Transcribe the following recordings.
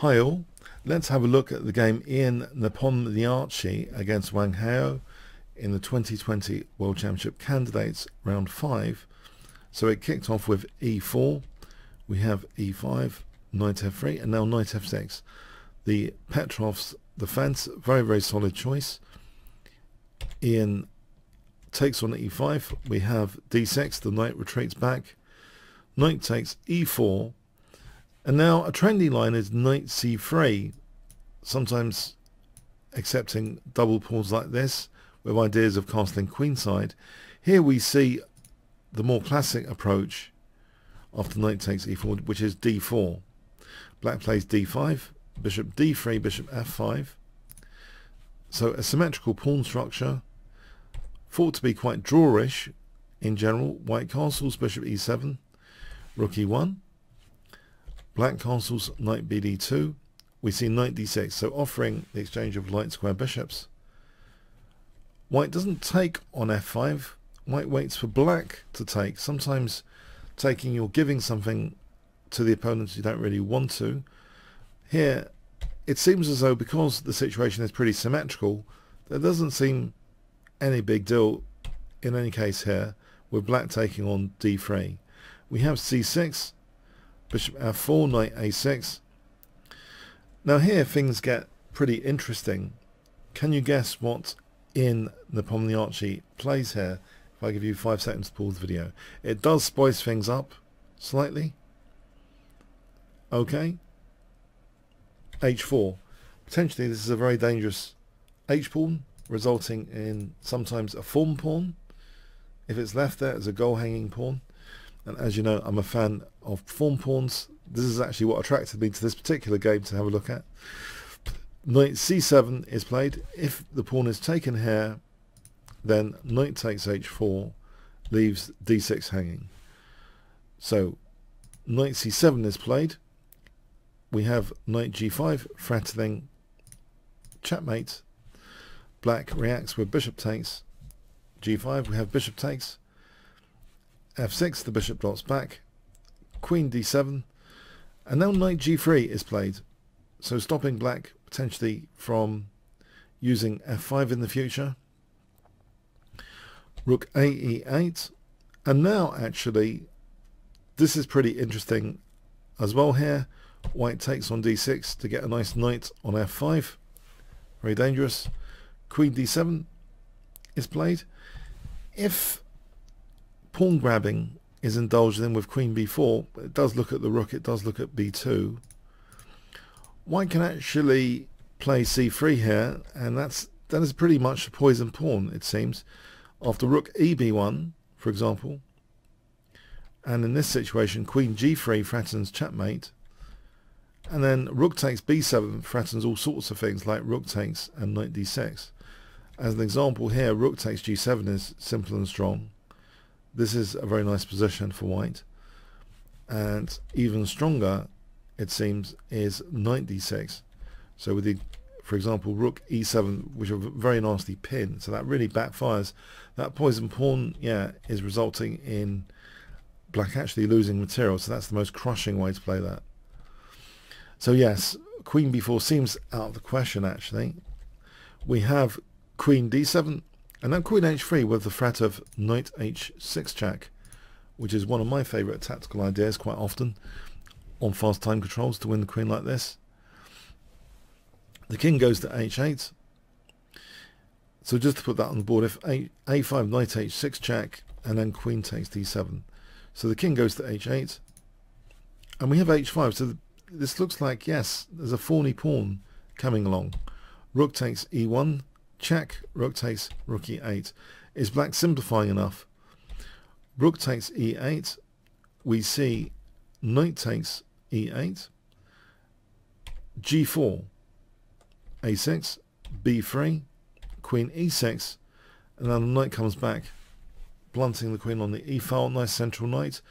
Hi all, let's have a look at the game Ian Nepomniachtchi against Wang Hao in the 2020 World Championship Candidates Round 5. So it kicked off with e4, we have e5, knight f3 and now knight f6. The Petrov's defense, very very solid choice. Ian takes on e5, we have d6, the knight retreats back, knight takes e4, and now a trendy line is knight c3, sometimes accepting double pawns like this with ideas of castling queenside. Here we see the more classic approach after knight takes e4, which is d4. Black plays d5, bishop d3, bishop f5. So a symmetrical pawn structure, thought to be quite drawish in general. White castles, bishop e7, rook e1, Black castles, knight bd2. We see knight d6, so offering the exchange of light square bishops. White doesn't take on f5. White waits for black to take. Sometimes taking you're giving something to the opponent you don't really want to. Here, it seems as though because the situation is pretty symmetrical, there doesn't seem any big deal in any case here with black taking on d3. We have c6, bishop uh, f4, knight a6. Now here things get pretty interesting. Can you guess what Ian Nepomniachtchi plays here if I give you five seconds to pause the video? It does spice things up slightly. Okay. h4. Potentially this is a very dangerous h-pawn resulting in sometimes a thorn pawn if it's left there as a goal hanging pawn and as you know I'm a fan of thorn pawns this is actually what attracted me to this particular game to have a look at. Knight c7 is played. If the pawn is taken here then knight takes h4 leaves d6 hanging. So knight c7 is played. We have knight g5 threatening checkmate black reacts with bishop takes. g5 we have bishop takes f6, the bishop drops back, queen d7, and now knight g3 is played. So stopping black potentially from using f5 in the future. Rook a e8, and now actually this is pretty interesting as well here. White takes on d6 to get a nice knight on f5. Very dangerous. Queen d7 is played. If pawn grabbing is indulged in with queen b4. It does look at the rook, it does look at b2. White can actually play c3 here, and that's that is pretty much a poison pawn, it seems. After rook eb1, for example, and in this situation, queen g3 threatens checkmate, and then rook takes b7 threatens all sorts of things like rook takes and knight d6. As an example here, rook takes g7 is simple and strong. This is a very nice position for white. And even stronger, it seems, is knight d6. So with the, for example, rook e7, which is a very nasty pin, so that really backfires. That poison pawn, yeah, is resulting in black actually losing material, so that's the most crushing way to play that. So yes, queen b4 seems out of the question actually. We have queen d7 and then queen h3 with the threat of knight h6 check, which is one of my favourite tactical ideas quite often on fast time controls to win the queen like this. The king goes to h8. So just to put that on the board, if a, a5, knight h6 check, and then queen takes d7. So the king goes to h8. And we have h5. So this looks like, yes, there's a thorny pawn coming along. Rook takes e1, check, rook takes rook e8. Is black simplifying enough? Rook takes e8. We see knight takes e8. g4, a6, b3, queen e6, and then the knight comes back, blunting the queen on the e file. Nice central knight.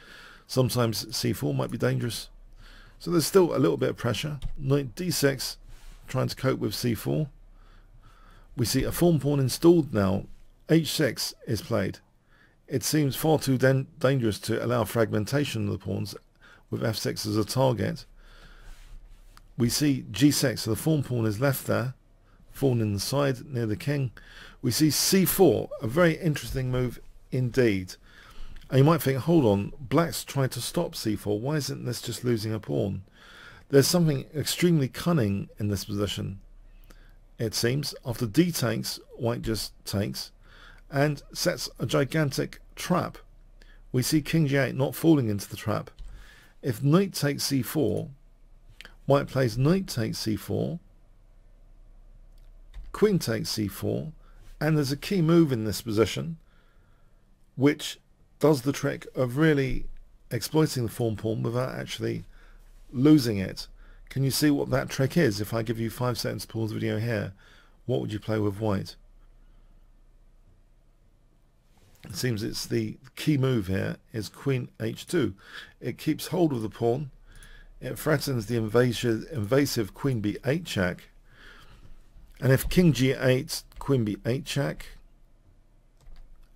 Sometimes c4 might be dangerous. So there's still a little bit of pressure. Knight d6, trying to cope with c4 we see a thorn pawn installed now. h6 is played. It seems far too dangerous to allow fragmentation of the pawns with f6 as a target. we see g6, so the thorn pawn is left there, pawn in the side near the king. We see c4, a very interesting move indeed. And you might think, hold on, black's trying to stop c4. Why isn't this just losing a pawn? There's something extremely cunning in this position. It seems, after d takes, white just takes, and sets a gigantic trap. We see king g8 not falling into the trap. If knight takes c4, white plays knight takes c4, queen takes c4, and there's a key move in this position, which does the trick of really exploiting the thorn pawn without actually losing it. Can you see what that trick is? If I give you five seconds to pause the video here, what would you play with white? It seems it's the key move here is queen h2. It keeps hold of the pawn. It threatens the invasive, invasive queen b8 check. And if king g8, queen b8 check,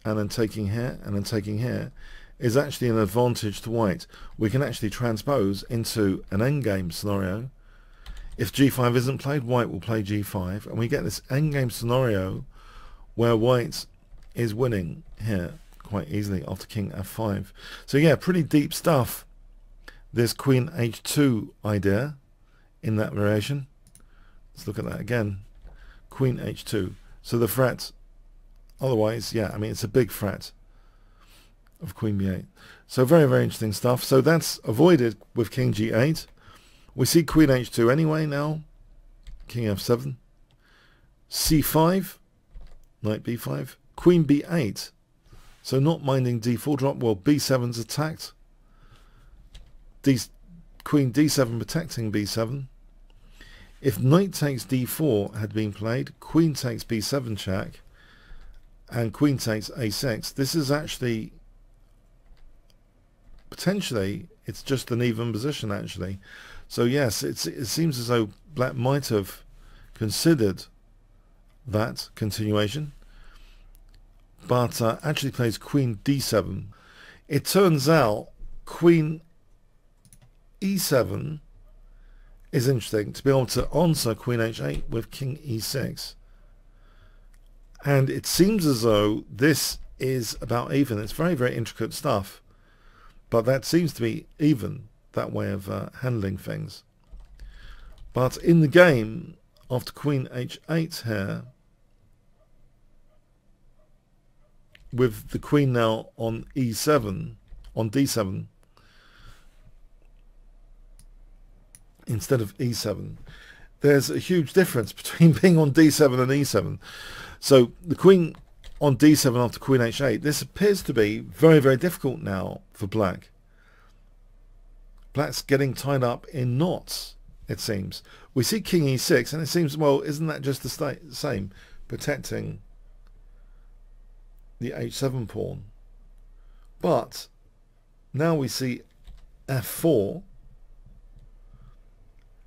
and then taking here and then taking here is actually an advantage to white. We can actually transpose into an endgame scenario. If g5 isn't played, white will play g5 and we get this endgame scenario where white is winning here quite easily after king f5. So yeah, pretty deep stuff. This queen h2 idea in that variation. Let's look at that again. Queen h2. So the threat Otherwise, yeah, I mean, it's a big threat of queen b8. So very, very interesting stuff. So that's avoided with king g8. We see queen h2 anyway now. King f7. c5. Knight b5. Queen b8. So not minding d4 drop. Well, b7's attacked. D, queen d7 protecting b7. If knight takes d4 had been played, queen takes b7 check and queen takes a6, this is actually potentially it's just an even position actually. So yes, it seems as though black might have considered that continuation, but uh, actually plays queen d7. It turns out queen e7 is interesting to be able to answer queen h8 with king e6. And it seems as though this is about even. It's very, very intricate stuff. But that seems to be even, that way of uh, handling things. But in the game, after queen h8 here, with the queen now on e7, on d7, instead of e7, there's a huge difference between being on d7 and e7. So the queen on d7 after queen h8, this appears to be very, very difficult now for black. Black's getting tied up in knots, it seems. We see king e6, and it seems, well, isn't that just the same? Protecting the h7 pawn. But now we see f4,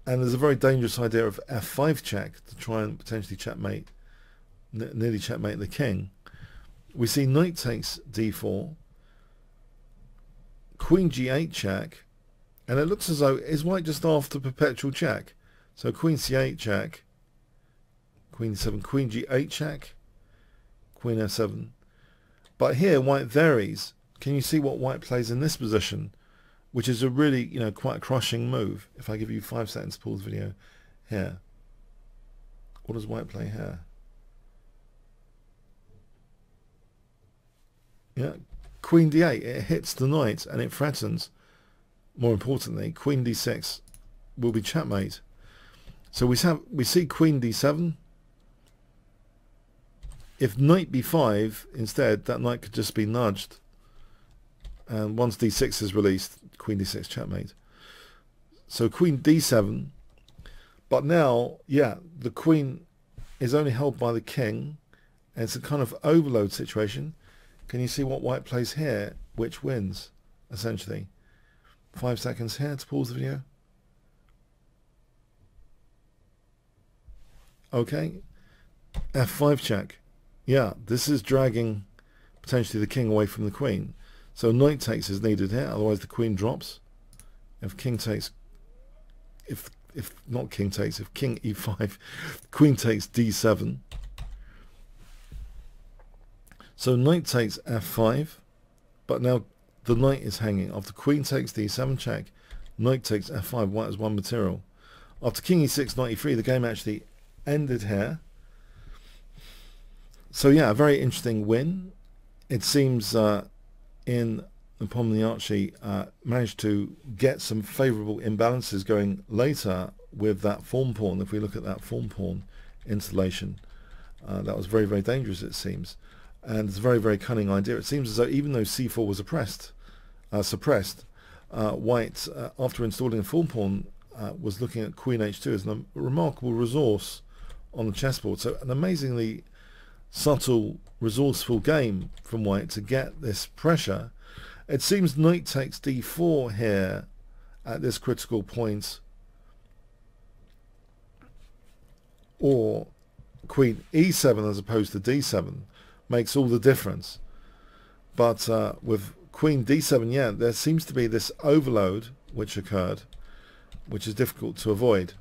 and there's a very dangerous idea of f5 check to try and potentially checkmate nearly checkmate the king. We see knight takes d4, queen g8 check, and it looks as though is white just after perpetual check. So queen c8 check, queen 7, queen g8 check, queen f7. But here white varies. Can you see what white plays in this position? Which is a really, you know, quite a crushing move. If I give you five seconds pause video here. What does white play here? Yeah, Queen d8, it hits the knight and it threatens. More importantly, Queen d6 will be checkmate. So we have we see Queen d7. If knight b5 instead, that knight could just be nudged. And once d6 is released, Queen d6 checkmate. So Queen d7. But now, yeah, the Queen is only held by the King. And it's a kind of overload situation. Can you see what white plays here, which wins, essentially? Five seconds here to pause the video. Okay, f5 check. Yeah, this is dragging potentially the king away from the queen. So knight takes is needed here, otherwise the queen drops. If king takes, if if not king takes, if king e5, queen takes d7. So knight takes f5, but now the knight is hanging. After queen takes d7 check, knight takes f5, white has one material. After king e6, knight e3, the game actually ended here. So yeah, a very interesting win. It seems uh, Ian Nepomniachtchi uh, managed to get some favourable imbalances going later with that thorn pawn. If we look at that thorn pawn installation, uh, that was very, very dangerous it seems. And it's a very, very cunning idea. It seems as though even though c4 was oppressed, uh, suppressed, uh, white, uh, after installing a thorn pawn, uh, was looking at queen h2 as a remarkable resource on the chessboard. So an amazingly subtle, resourceful game from white to get this pressure it seems knight takes d4 here at this critical point or queen e7 as opposed to d7 makes all the difference. But uh, with queen d7, yeah, there seems to be this overload which occurred, which is difficult to avoid.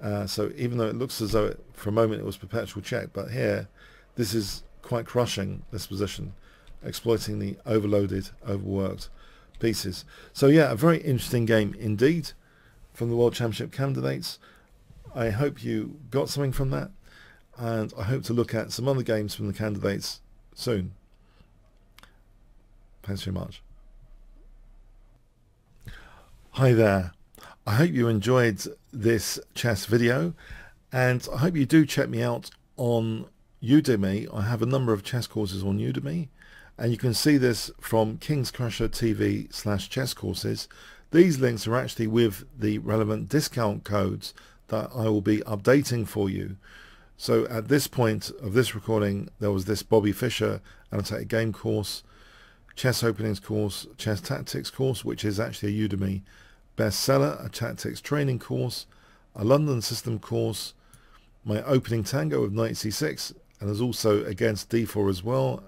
Uh, so even though it looks as though it, for a moment it was perpetual check, but here this is quite crushing, this position exploiting the overloaded, overworked pieces. So yeah, a very interesting game indeed from the World Championship candidates. I hope you got something from that and I hope to look at some other games from the candidates soon. Thanks very much. Hi there. I hope you enjoyed this chess video and I hope you do check me out on Udemy. I have a number of chess courses on Udemy and you can see this from Kingscrusher TV slash chess courses. These links are actually with the relevant discount codes that I will be updating for you. So at this point of this recording, there was this Bobby Fischer Annotated Game course, Chess Openings course, Chess Tactics course, which is actually a Udemy bestseller, a tactics training course, a London system course, my opening tango of knight c6, and there's also against d4 as well,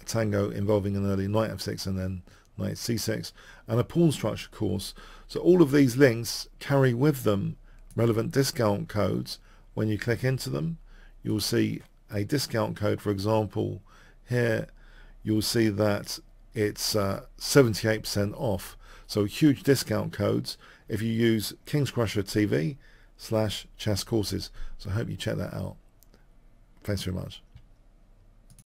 a tango involving an early knight f6 and then knight c6 and a pawn structure course. So all of these links carry with them relevant discount codes. When you click into them, you'll see a discount code. For example, here you'll see that it's 78% uh, off. So huge discount codes if you use Kingscrusher TV slash chess courses. So I hope you check that out. Thanks very much.